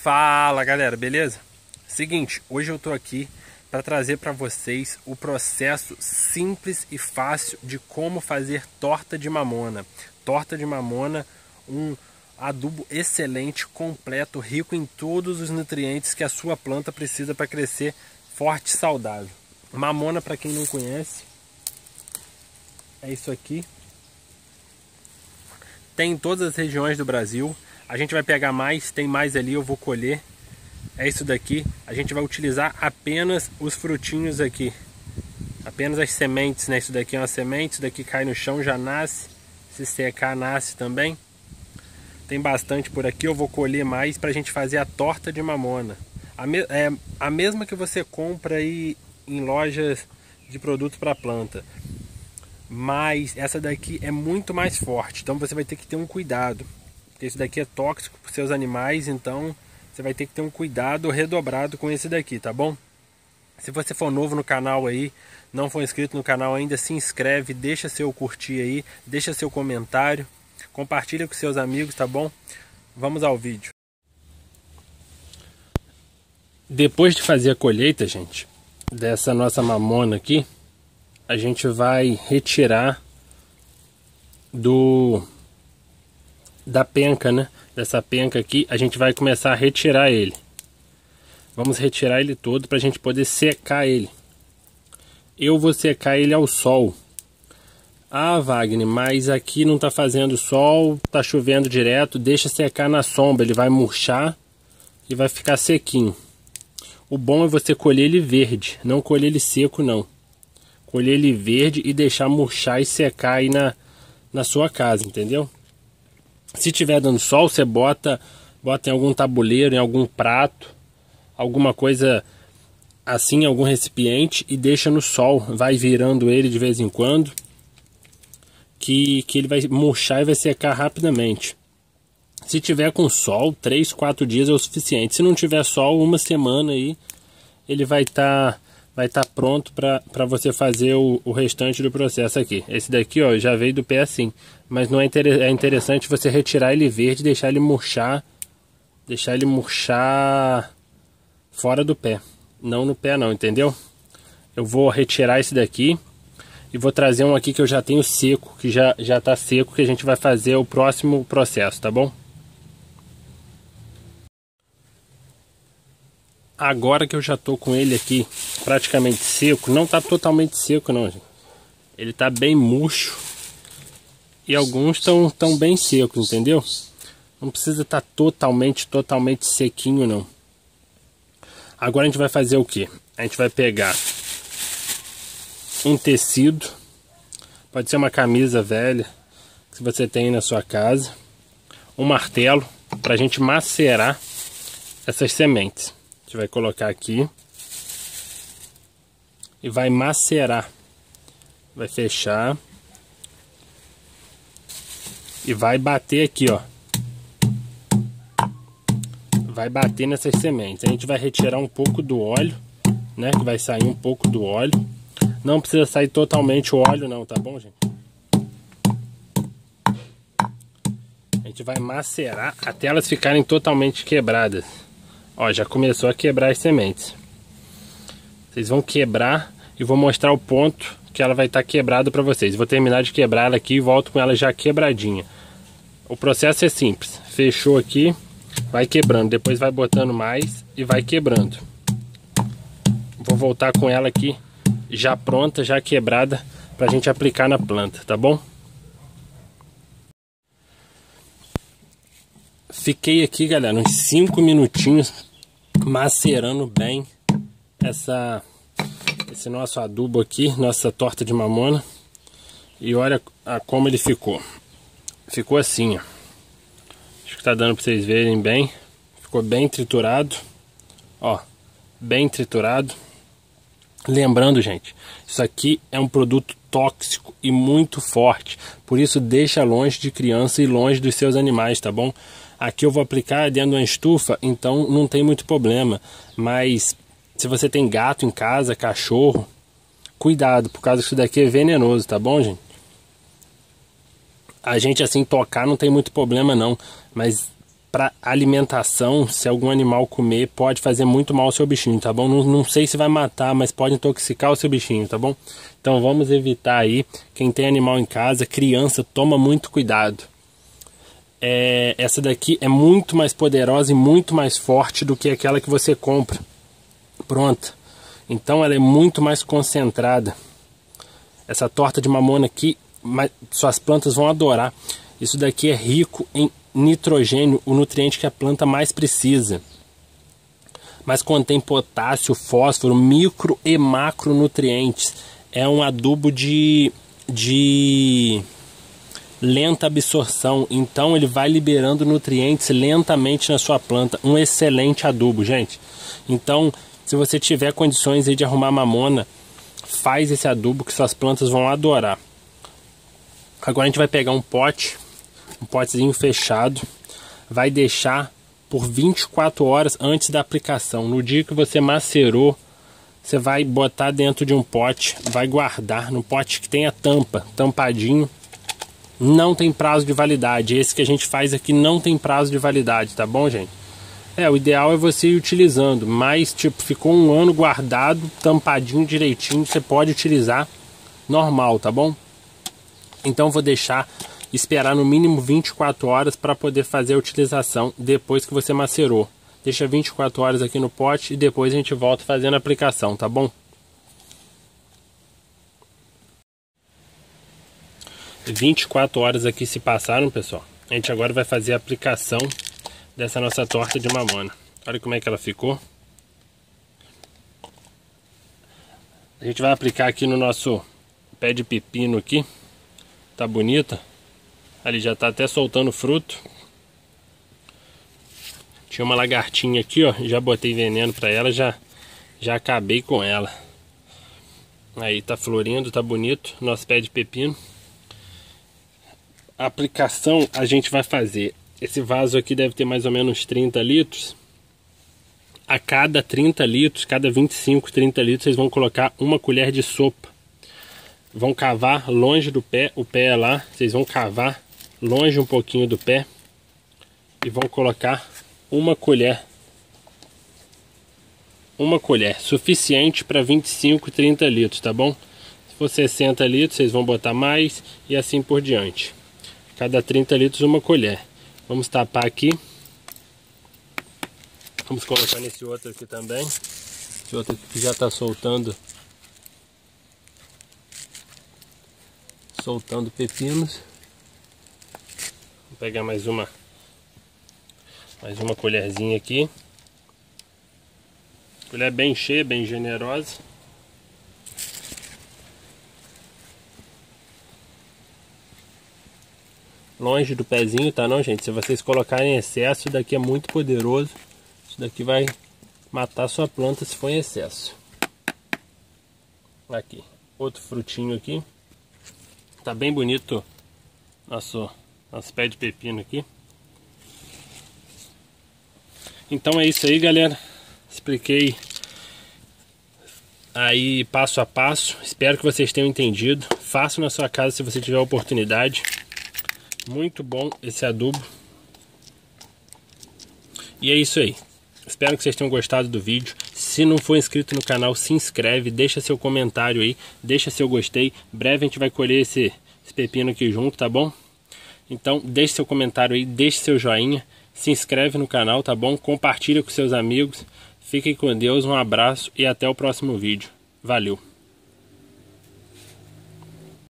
Fala galera, beleza? Seguinte, hoje eu tô aqui para trazer para vocês o processo simples e fácil de como fazer torta de mamona. Torta de mamona, um adubo excelente, completo, rico em todos os nutrientes que a sua planta precisa para crescer forte e saudável. Mamona, para quem não conhece, é isso aqui. Tem em todas as regiões do Brasil. A gente vai pegar mais, tem mais ali, eu vou colher. É isso daqui. A gente vai utilizar apenas os frutinhos aqui. Apenas as sementes, né? Isso daqui é uma semente, isso daqui cai no chão, já nasce. Se secar, nasce também. Tem bastante por aqui, eu vou colher mais para a gente fazer a torta de mamona. A, me é, a mesma que você compra aí em lojas de produtos para planta. Mas essa daqui é muito mais forte, então você vai ter que ter um cuidado. Porque isso daqui é tóxico para seus animais, então você vai ter que ter um cuidado redobrado com esse daqui, tá bom? Se você for novo no canal aí, não for inscrito no canal ainda, se inscreve, deixa seu curtir aí, deixa seu comentário, compartilha com seus amigos, tá bom? Vamos ao vídeo. Depois de fazer a colheita, gente, dessa nossa mamona aqui, a gente vai retirar do da penca, né? Dessa penca aqui, a gente vai começar a retirar ele. Vamos retirar ele todo para a gente poder secar ele. Eu vou secar ele ao sol. Ah, Wagner, mas aqui não está fazendo sol, está chovendo direto, deixa secar na sombra, ele vai murchar e vai ficar sequinho. O bom é você colher ele verde, não colher ele seco não. Colher ele verde e deixar murchar e secar aí na, na sua casa, entendeu? Se tiver dando sol, você bota, bota em algum tabuleiro, em algum prato, alguma coisa assim, algum recipiente e deixa no sol. Vai virando ele de vez em quando, que, que ele vai murchar e vai secar rapidamente. Se tiver com sol, 3, 4 dias é o suficiente. Se não tiver sol, uma semana aí, ele vai estar tá, vai tá pronto para você fazer o, o, restante do processo aqui. Esse daqui ó, já veio do pé assim, mas não é, inter, é interessante você retirar ele verde, deixar ele murchar, deixar ele murchar fora do pé, não no pé não, entendeu? Eu vou retirar esse daqui e vou trazer um aqui que eu já tenho seco, que já já está seco, que a gente vai fazer o próximo processo, tá bom? Agora que eu já tô com ele aqui praticamente seco, não tá totalmente seco não, gente. Ele tá bem murcho e alguns estão tão bem secos, entendeu? Não precisa estar tá totalmente, totalmente sequinho não. Agora a gente vai fazer o que? A gente vai pegar um tecido, pode ser uma camisa velha que você tem na sua casa, um martelo para a gente macerar essas sementes. Gente vai colocar aqui. E vai macerar. Vai fechar. E vai bater aqui, ó. Vai bater nessas sementes. A gente vai retirar um pouco do óleo, né? Que vai sair um pouco do óleo. Não precisa sair totalmente o óleo não, tá bom, gente? A gente vai macerar até elas ficarem totalmente quebradas. Ó, já começou a quebrar as sementes. Vocês vão quebrar e vou mostrar o ponto que ela vai estar tá quebrada para vocês. Vou terminar de quebrar ela aqui e volto com ela já quebradinha. O processo é simples. Fechou aqui, vai quebrando. Depois vai botando mais e vai quebrando. Vou voltar com ela aqui já pronta, já quebrada para a gente aplicar na planta, tá bom? Fiquei aqui, galera, uns 5 minutinhos macerando bem essa esse nosso adubo aqui, nossa torta de mamona. E olha a, como ele ficou. Ficou assim, ó. Acho que tá dando para vocês verem bem. Ficou bem triturado. Ó, bem triturado. Lembrando, gente, isso aqui é um produto tóxico e muito forte. Por isso deixa longe de criança e longe dos seus animais, tá bom? Aqui eu vou aplicar dentro de uma estufa, então não tem muito problema. Mas se você tem gato em casa, cachorro, cuidado, por causa que isso daqui é venenoso, tá bom, gente? A gente assim tocar não tem muito problema não, mas para alimentação, se algum animal comer, pode fazer muito mal ao seu bichinho, tá bom? Não, não sei se vai matar, mas pode intoxicar o seu bichinho, tá bom? Então vamos evitar aí. Quem tem animal em casa, criança, toma muito cuidado. É, essa daqui é muito mais poderosa e muito mais forte do que aquela que você compra. Pronta. Então ela é muito mais concentrada. Essa torta de mamona aqui, suas plantas vão adorar. Isso daqui é rico em nitrogênio, o nutriente que a planta mais precisa. Mas contém potássio, fósforo, micro e macronutrientes. É um adubo de, de lenta absorção, então ele vai liberando nutrientes lentamente na sua planta. Um excelente adubo, gente. Então, se você tiver condições de arrumar mamona, faz esse adubo que suas plantas vão adorar. Agora a gente vai pegar um pote um potezinho fechado, vai deixar por 24 horas antes da aplicação. No dia que você macerou, você vai botar dentro de um pote, vai guardar no pote que tem a tampa, tampadinho. Não tem prazo de validade. Esse que a gente faz aqui não tem prazo de validade, tá bom, gente? É, o ideal é você ir utilizando, mas tipo, ficou um ano guardado, tampadinho direitinho, você pode utilizar normal, tá bom? Então vou deixar esperar no mínimo 24 horas para poder fazer a utilização depois que você macerou. Deixa 24 horas aqui no pote e depois a gente volta fazendo a aplicação, tá bom? Vinte e quatro horas aqui se passaram, pessoal. A gente agora vai fazer a aplicação dessa nossa torta de mamona. Olha como é que ela ficou. A gente vai aplicar aqui no nosso pé de pepino aqui. Tá bonita. Ali já está até soltando fruto. Tinha uma lagartinha aqui, ó. Já botei veneno para ela, já, já acabei com ela. Aí tá florindo, tá bonito. Nosso pé de pepino. Aplicação a gente vai fazer. Esse vaso aqui deve ter mais ou menos 30 litros. A cada 30 litros, cada 25, 30 litros, vocês vão colocar uma colher de sopa. Vão cavar longe do pé, o pé é lá, vocês vão cavar longe um pouquinho do pé e vão colocar uma colher uma colher, suficiente para 25, 30 litros, tá bom? Se for 60 litros, vocês vão botar mais e assim por diante. Cada 30 litros, uma colher. Vamos tapar aqui. Vamos colocar nesse outro aqui também. Esse outro aqui que já está soltando. Soltando pepinos pegar mais uma mais uma colherzinha aqui colher bem cheia, bem generosa longe do pezinho, tá não gente? Se vocês colocarem em excesso, isso daqui é muito poderoso isso daqui vai matar sua planta se for em excesso aqui, outro frutinho aqui tá bem bonito nosso nosso pé de pepino aqui. Então é isso aí, galera. Expliquei aí passo a passo. Espero que vocês tenham entendido. Faça na sua casa se você tiver oportunidade. Muito bom esse adubo. E é isso aí. Espero que vocês tenham gostado do vídeo. Se não for inscrito no canal, se inscreve, deixa seu comentário aí, deixa seu gostei. Breve a gente vai colher esse, esse pepino aqui junto, tá bom? Então deixe seu comentário aí, deixe seu joinha, se inscreve no canal, tá bom? Compartilha com seus amigos. Fiquem com Deus, um abraço e até o próximo vídeo. Valeu!